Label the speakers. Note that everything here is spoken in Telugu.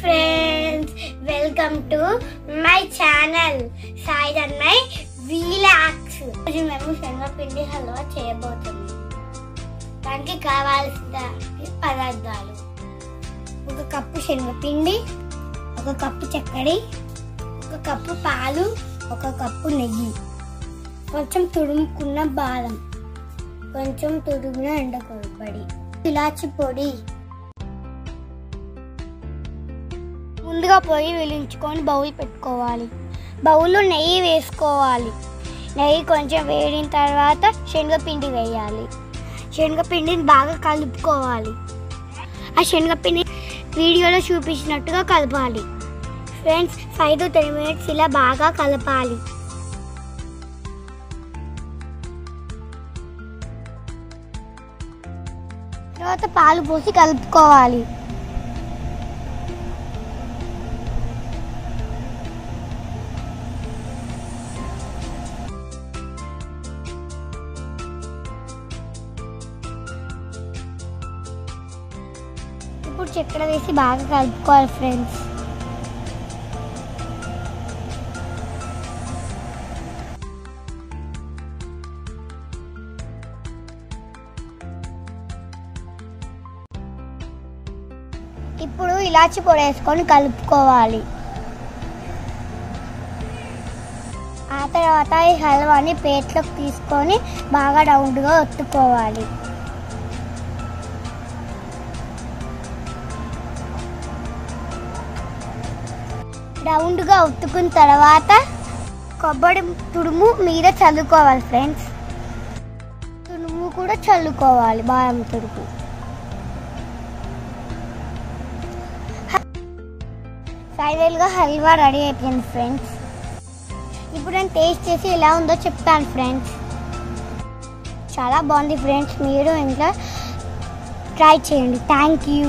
Speaker 1: Friends welcome to my channel Sai అన్నయ్ వీలాక్స్ రోజు మేము శనగపిండి హల్వా చేయబోతున్నాం. దానికి కావాల్సిన పదార్థాలు. ఒక కప్పు శనగపిండి ఒక కప్పు చక్కడి ఒక కప్పు పాలు ఒక కప్పు నెయ్యి. కొంచెం తుడుముకున్న బాదం. కొంచెం తుడుమున ఎండకొరబడి ఇలాచి పొడి. ముందుగా పొయ్యి వెలించుకొని బౌల్ పెట్టుకోవాలి. బౌల్లో నెయ్యి వేసుకోవాలి. నెయ్యి కొంచెం వేడిన తర్వాత శనగపిండి వేయాలి. శనగపిండిని బాగా కలుపుకోవాలి. ఆ శనగపిండి వీడియోలో చూపించినట్టుగా కలపాలి. Friends five to ten minutes ఇలా బాగా కలపాలి. తర్వాత పాలు పోసి కలుపుకోవాలి. ఇప్పుడు చక్కెర వేసి బాగా కలుపుకోవాలి ఫ్రెండ్స్ ఇప్పుడు ఇలాచి పొడి వేసుకొని కలుపుకోవాలి. ఆ తర్వాత ఈ హల్వాని ప్లేట్లోకి తీసుకొని బాగా రౌండ్గా ఒత్తుకోవాలి. రౌండ్గా ఉత్తుకున్న తర్వాత కొబ్బరి తుడుము మీద చల్లుకోవాలి ఫ్రెండ్స్. తుడుము కూడా చల్లుకోవాలి బాదం తుడుపు. ఫైనల్గా హల్వా రెడీ అయిపోయింది ఫ్రెండ్స్. ఇప్పుడు నేను టేస్ట్ చేసి ఎలా ఉందో చెప్తాను ఫ్రెండ్స్. చాలా బాగుంది ఫ్రెండ్స్. మీరు ఇంకా ట్రై చేయండి. Thank you.